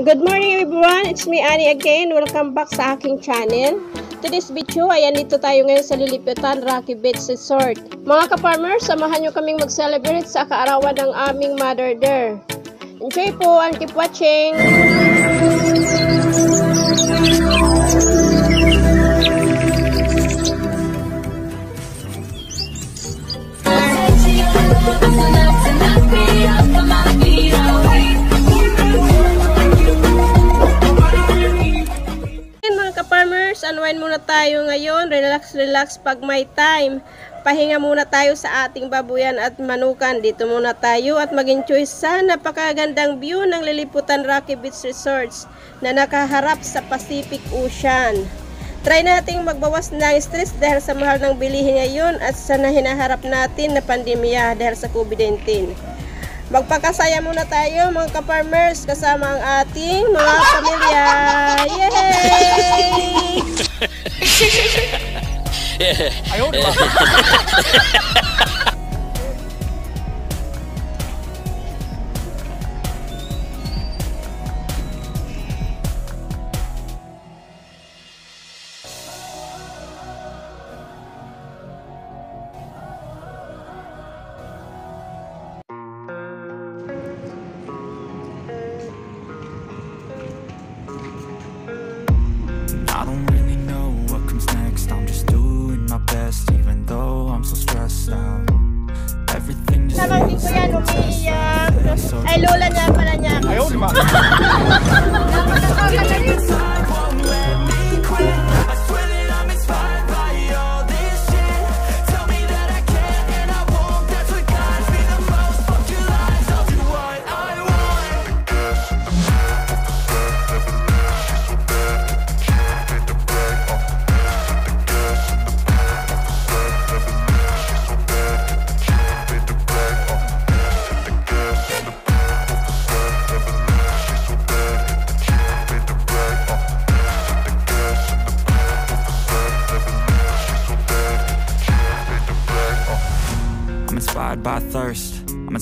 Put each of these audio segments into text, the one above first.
Good morning everyone! It's me Annie again. Welcome back sa aking channel. Today's video, ayan dito tayo ngayon sa Lilipitan Rocky Beach Resort. Mga ka-farmers, samahan nyo kaming mag-celebrate sa kaarawan ng aming mother there. Enjoy po and keep watching! Tayo ngayon. Relax, relax pag may time. Pahinga muna tayo sa ating babuyan at manukan. Dito muna tayo at mag-enjoy sa napakagandang view ng Liliputan Rocky Beach Resorts na nakaharap sa Pacific Ocean. Try nating magbawas ng stress dahil sa mahal ng bilihin ngayon at sa hinaharap natin na pandemya dahil sa COVID-19. Magpakasaya muna tayo mga ka-farmers kasama ang ating mga pamilya. Yay! 是是是哎呦我的妈！Ay, lola niya pala niya. Ayaw, di ba?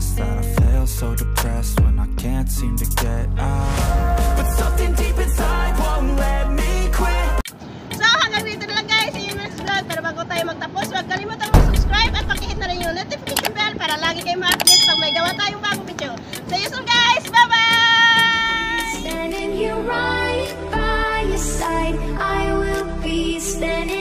confess that I feel so depressed when I can't seem to get out But something deep inside won't let me quit So hanggang dito na lang guys, yung next vlog Pero bago tayo magtapos, huwag kalimutan mag-subscribe at pakihit na rin yung notification bell para lagi kayong ma-update pag may gawa tayong bagong video See you soon guys! Bye-bye! Standing here right by your side I will be standing